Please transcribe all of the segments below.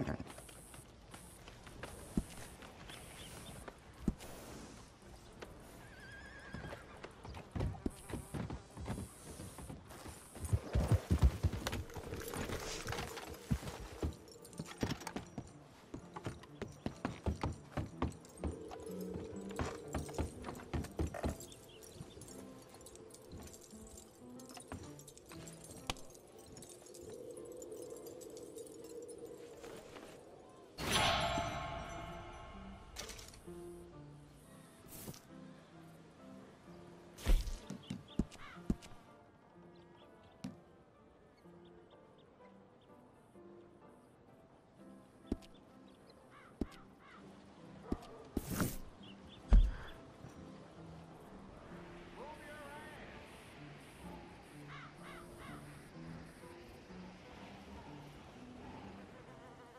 Okay.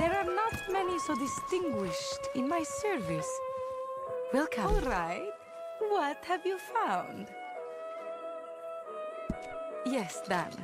There are not many so distinguished in my service. Welcome. All right. What have you found? Yes, done.